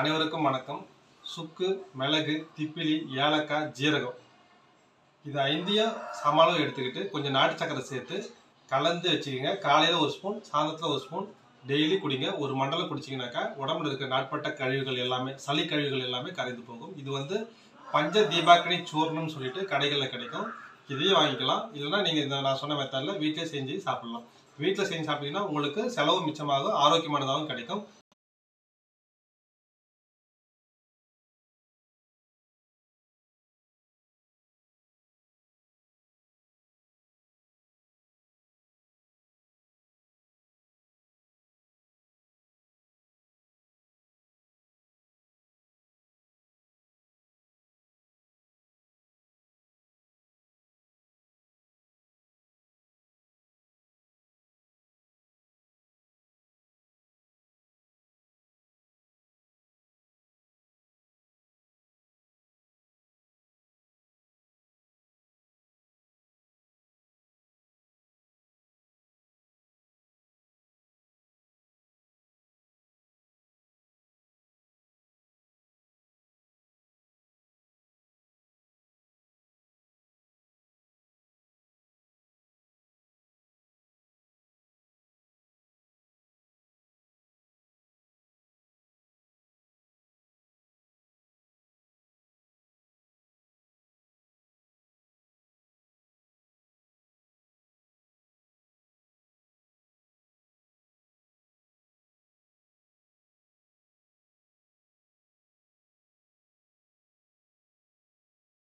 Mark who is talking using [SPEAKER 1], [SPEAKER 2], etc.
[SPEAKER 1] அனைவருக்கும் வணக்கம். சுக்கு மிளகு திப்பிலி ஏலக்காய் ஜீரகம். இது ஐந்தையும் சமாளம் எடுத்துக்கிட்டு கொஞ்சம் நாட்டு சக்கரை சேர்த்து கலந்து வச்சுக்கோங்க. காலையில் ஒரு ஸ்பூன் சாயந்தரத்தில் ஒரு ஸ்பூன் டெய்லி குடிங்க. ஒரு மண்டலம் குடிச்சிங்கனாக்கா உடம்புல இருக்க நாட்பட்ட கழிவுகள் எல்லாமே சளி கழிவுகள் எல்லாமே கரைந்து போகும். இது வந்து பஞ்ச தீபாக்கணி சூர்ணம்னு சொல்லிட்டு கடைகளில் கிடைக்கும். இதையும் வாங்கிக்கலாம். இல்லைன்னா நீங்கள் இந்த நான் சொன்ன மெத்தடில் வீட்டிலே செஞ்சு சாப்பிடலாம். வீட்டில் செஞ்சு சாப்பிட்டீங்கன்னா உங்களுக்கு செலவு மிச்சமாகும் ஆரோக்கியமானதாகவும் கிடைக்கும்.